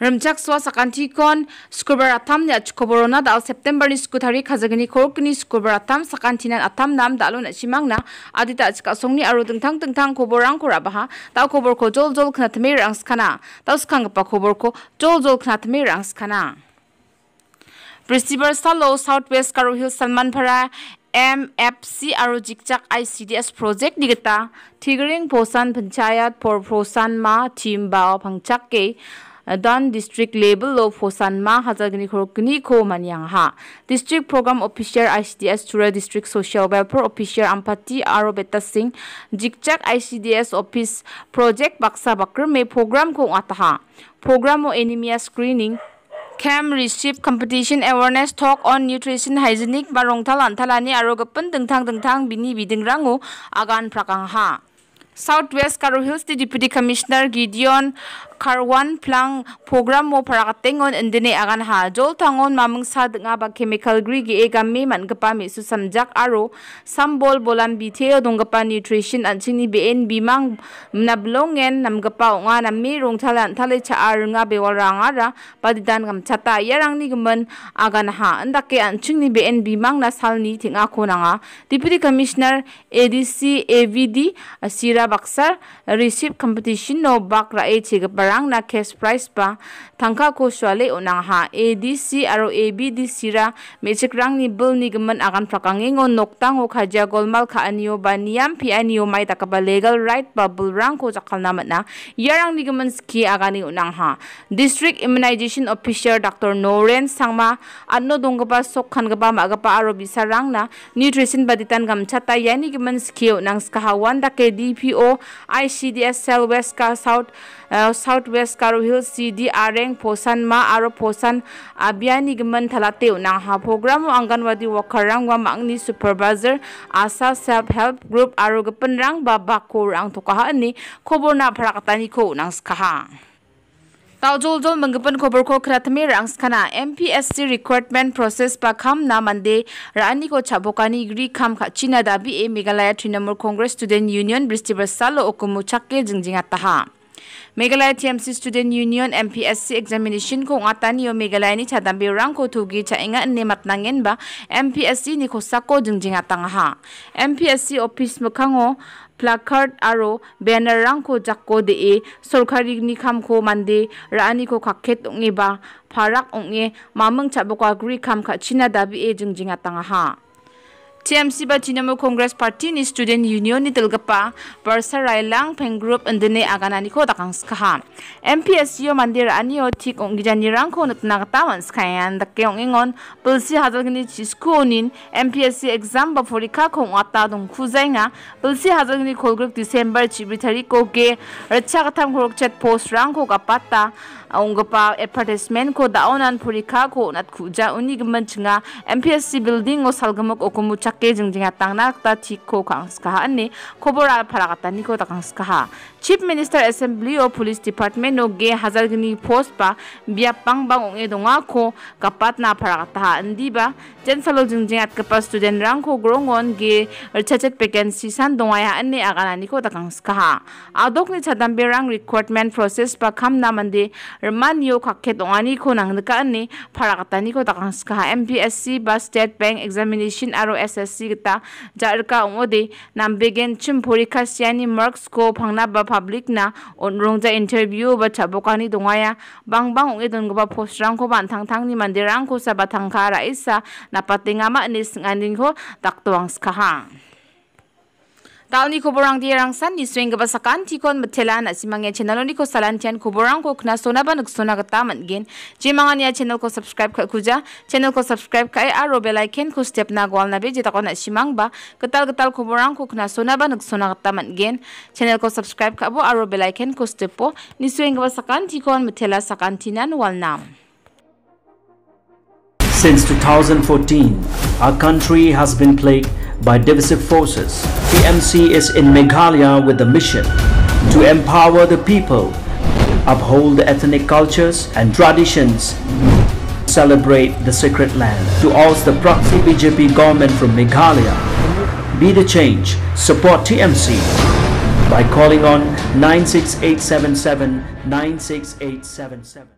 remjak swa sakanti kon skubar atam ne achkoborona dal september ni skutari khajagani khorkni skubar atam sakanti nan atam nam dalon achimangna adita achka songni aro dingthang dingthang khoborang ko rabaha ta khobor ko jol jol khnatme rangs khana ta skhang pa khobor ko jol jol khnatme rangs khana Prisibar Salo South West Karo Hill Salman Phara M F C और जिकचाक I C D S project निगता थिगरिंग फोसान पंचायत फोर फोसान मा थीम बाओ फंगचाक के dan district level lo fosan ma hazagni khorkni ko manyang ha. District program officer ICDS Tura district social welfare officer ampati aro beta singh jikchak ICDS office project baksa bakr me program ko ataha program o anemia screening Camp receive competition awareness talk on nutrition hygienic barong talan talani aro gapan tengtang tengtang bini biding rangu agan prakang ha. Southwest Karo Hills Deputy Commissioner Gideon karwan plang program mo phara tengon indine agan ha. Jol thangon mamung sad nga ba chemical gri gi ega me man gapa mi su samjak aro. Sambol bolan bi the dong gapa nutrition an anchini bn bimang nablongen nam gapa nga nam mi rong thalan thale cha ar nga be wal ranga ra. Padidan gam chata yarang ni gman agan ha. Andake anchini bn bimang na salni thinga khonanga deputy commissioner adc avd asira baksar receive competition no bakra e chegapar barang na cash price pa. Tangka ko swale unang ha. ADC aro ABDC ra. Mechik rang ni bul ni gaman akan prakangingo noktang o khaja golmal kha anio ba niam pi anio mai takaba legal right ba bul rang ko jakal namat na. Yarang ni gaman ski agani unang ha. District immunization officer Dr. Noren sangma. Anno donggaba sok khan gaba magapa aro na. Nutrition baditan gam chata. Yani gaman ski unang skahawan da ke DPO ICDS Cell West ka South uh, Southwest Karo Hill CD areng posan ma aro posan abiani gemen thalate unang ha program anganwadi worker rang wa mangni supervisor asa self help group aro gepen rang ba bako rang to kaha ni khobor na phrakatani ko unang skaha Taujol jol menggepen khobor ko kratme rang skana MPSC recruitment process pa kham na mande rani ko chabokani gri kham kha china dabi e Meghalaya Trinamool Congress Student Union Bristibar salo okumu chakke jingjinga taha Meghalaya TMC Student Union MPSC examination ko ngatani yo Meghalaya ni chadambi rang ko thugi cha inga ne matnangen ba MPSC ni ko sako jingjinga tang ha. MPSC office mkhango placard aro banner rang ko jakko de e sorkari ni kham ko mande rani ko khakhet ongi ba pharak ongi mamang chabokwa gri kham kha china dabi e jingjinga tang ha. TMC ba Trinamool Congress Party ni Student Union ni Tilgapa Parsa Railang Peng Group andene aganani ko takang skaha MPSU mandir anio tik ong gijani rang ko natna kata man skayan dakke ong ingon pulsi hazal gini chisku onin MPSC exam ba forika ko ngata dong hazal gini kolgruk December chibritari ko ke racha katam khorok chat post rang ko kapata ongpa advertisement ko daonan purika ko nat khuja uni gman chinga. MPSC building o salgamok okumu chakke jingjinga tangna ta thik ko kangska ani khobora pharagata ni ko ta chief minister assembly o police department no ge hazargni post pa bia pangbang ong e donga ko kapat na pharagata ha andi ba jen salo jingjinga kapa student rang ko grongon ge chachet vacancy san donga ya ani agana ni ko ta kangska ha adok ni chadam berang recruitment process pa kham na mande Ramanyo kaket ongani ko nang naka ani parakatani ko takang ska MPSC ba State Bank Examination aro SSC sigta jarka ongode nambegen chim porikha siani marks ko phangna ba public na onrongja interview ba chabokani dongaya bang bangbang onge dongba post rang ko ban thang thang ni mandirang ko sa ba thangkha ra isa napatenga ma ni singanding ho taktuang skha ha Talni kuborang di rang san ni swing ga basakan ti kon matela na si mga channel ni ko salan tian kuborang ko kna sona ba nuk sona ga taman gen je mga niya channel ko subscribe ka kuja channel ko subscribe ka aro bell icon ko step na gwal na be simang ba ketal ketal kuborang ko kna sona ba nuk sona ga taman gen channel ko subscribe ka bo aro bell icon ko step po ni swing ga basakan ti kon matela sakan tinan wal nam Since 2014, our country has been plagued by divisive forces. TMC is in Meghalaya with the mission to empower the people, uphold the ethnic cultures and traditions, celebrate the sacred land. To oust the proxy BJP government from Meghalaya, be the change, support TMC by calling on 96877 96877.